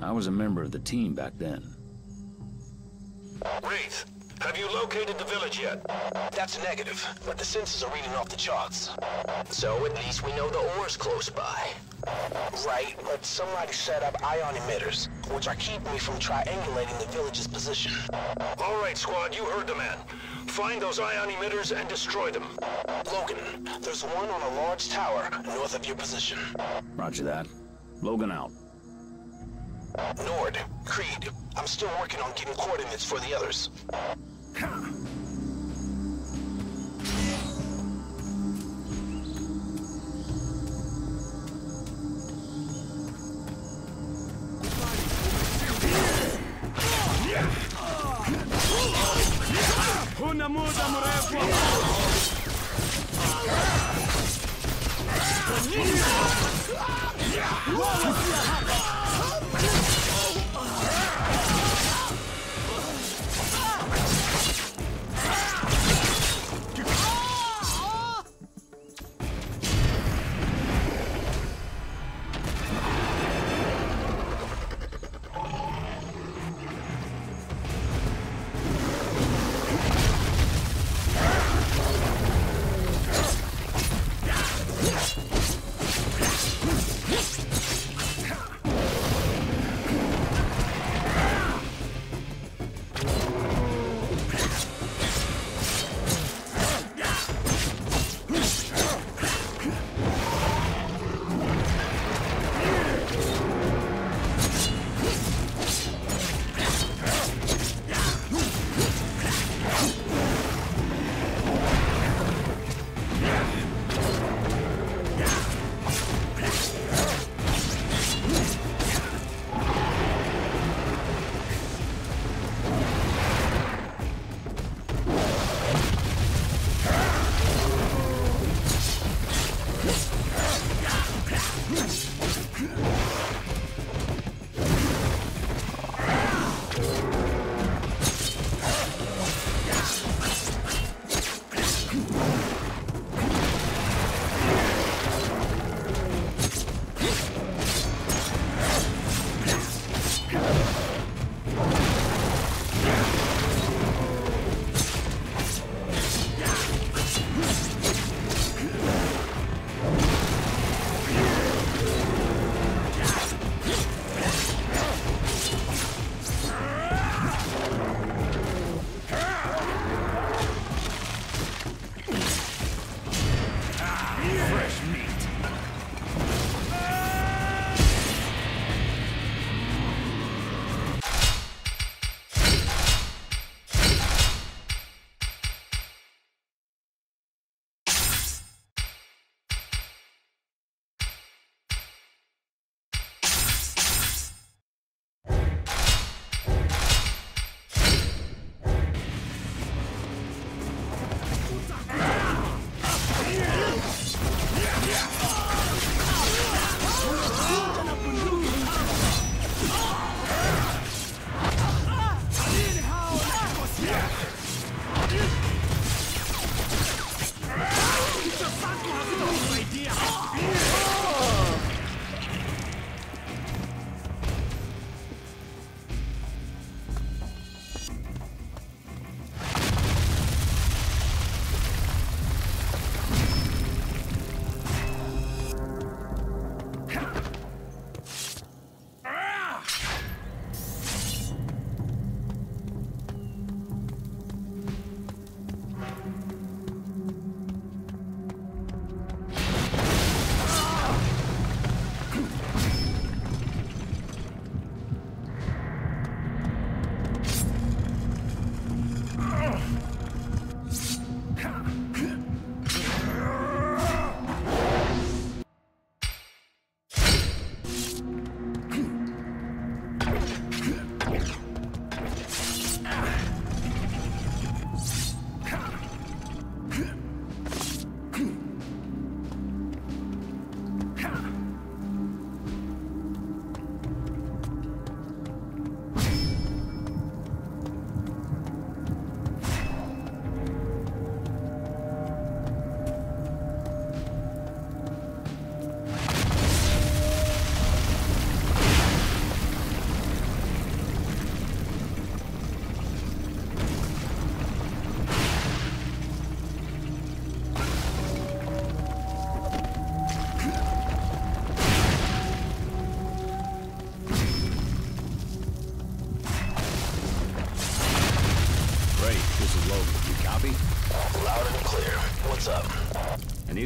I was a member of the team back then. Wraith, have you located the village yet? That's negative, but the sensors are reading off the charts. So at least we know the ore's close by. Right, but somebody set up ion emitters, which are keeping me from triangulating the village's position. All right, squad, you heard the man. Find those ion emitters and destroy them. Logan, there's one on a large tower north of your position. Roger that. Logan out. Nord, Creed, I'm still working on getting coordinates for the others.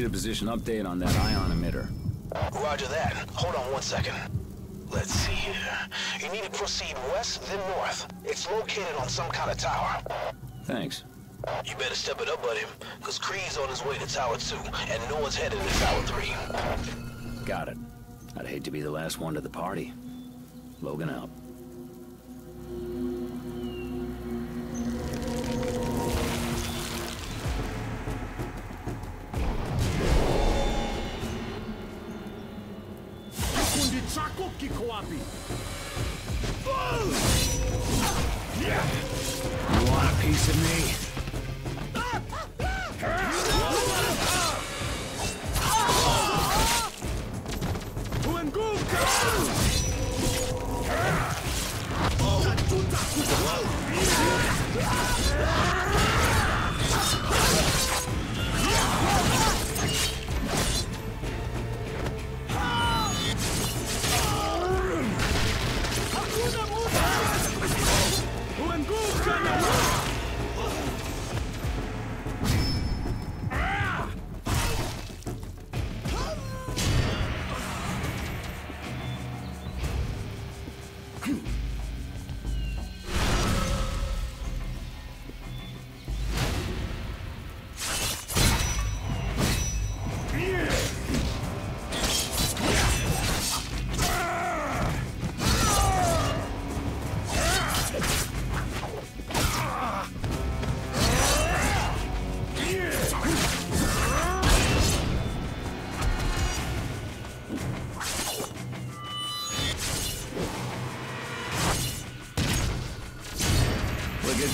A position update on that ion emitter. Roger that. Hold on one second. Let's see here. You need to proceed west, then north. It's located on some kind of tower. Thanks. You better step it up, buddy, because Creed's on his way to Tower 2, and no one's headed to Tower 3. Got it. I'd hate to be the last one to the party. Logan out.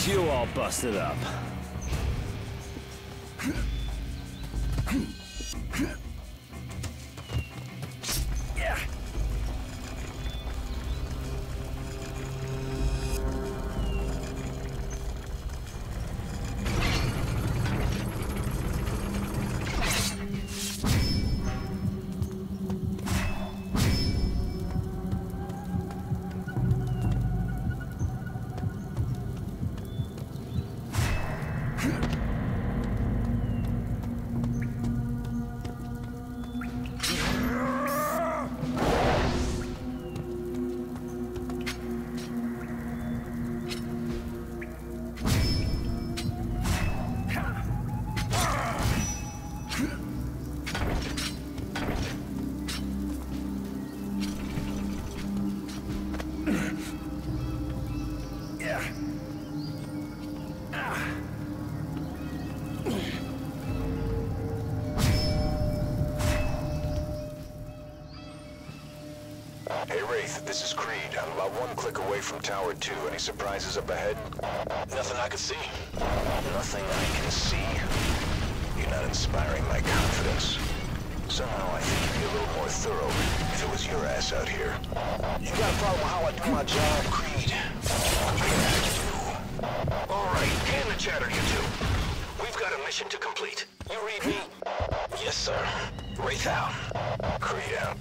You all busted up. Hey, Wraith, this is Creed. I'm about one click away from Tower 2. Any surprises up ahead? Nothing I can see. Nothing I can see. You're not inspiring my confidence. Somehow I think you'd be a little more thorough if it was your ass out here. You got a problem with how I do my job, Creed? I do. All right, can the chatter, you two. We've got a mission to complete. You read me? Yes, sir. Wraith out. Creed out.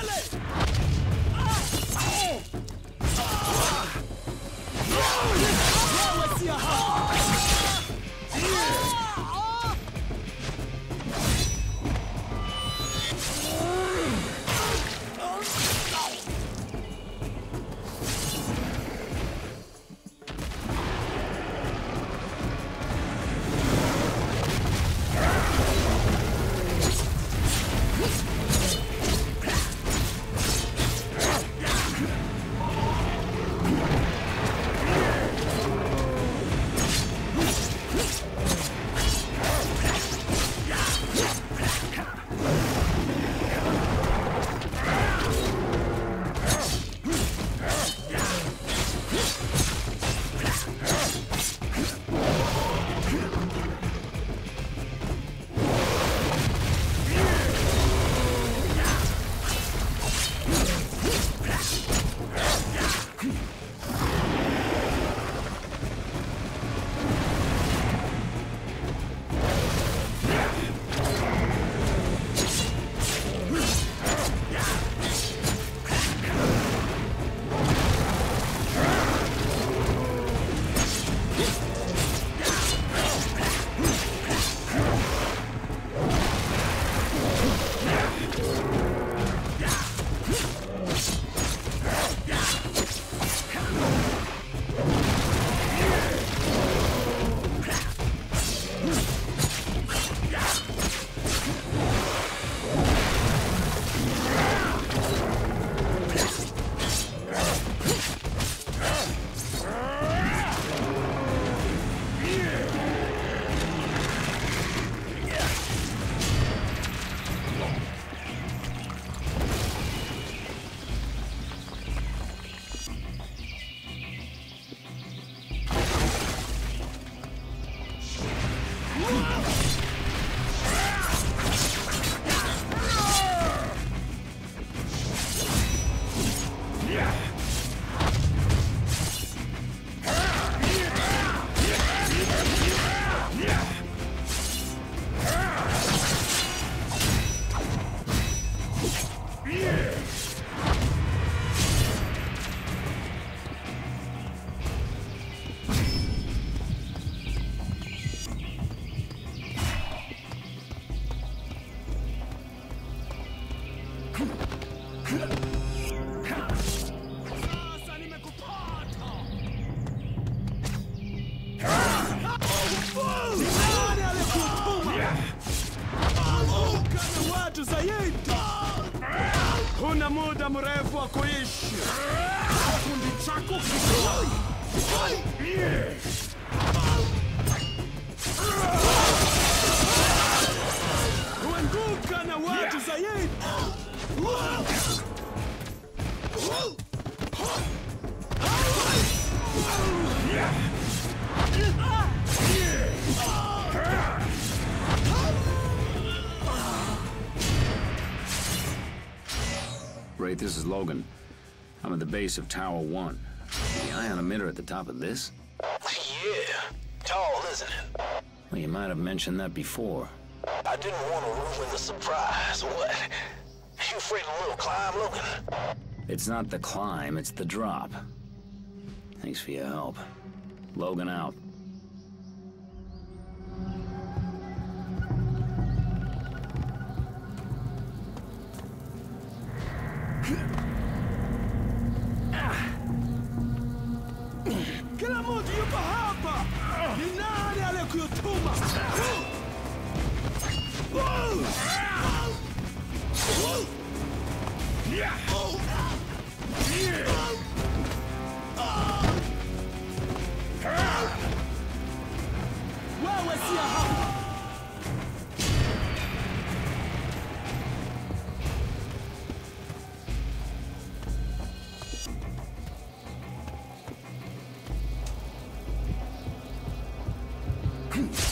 ¡Dale! Zaidi. Wraith, this is Logan. I'm at the base of Tower 1. The ion emitter at the top of this? Yeah. Tall, isn't it? Well, you might have mentioned that before. I didn't want to ruin the surprise. What? You afraid of a little climb, Logan? It's not the climb, it's the drop. Thanks for your help. Logan out. Tutakuja.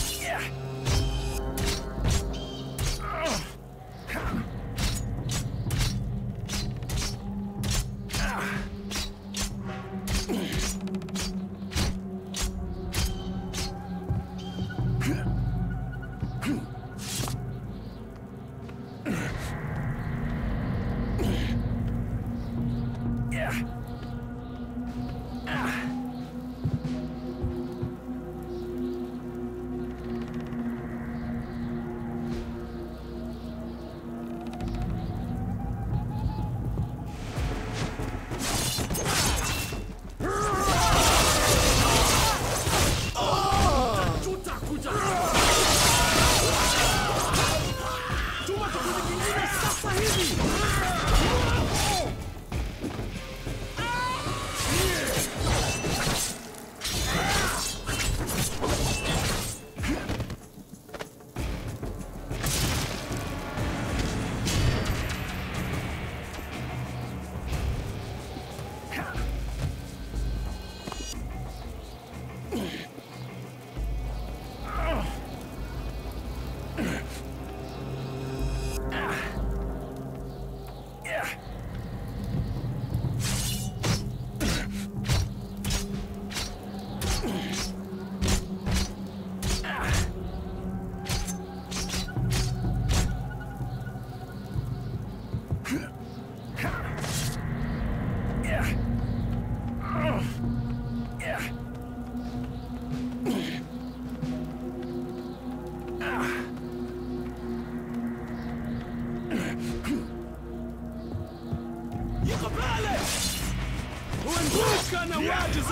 Não na wadza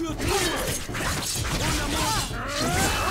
bırakıyorsunuz? Oynama!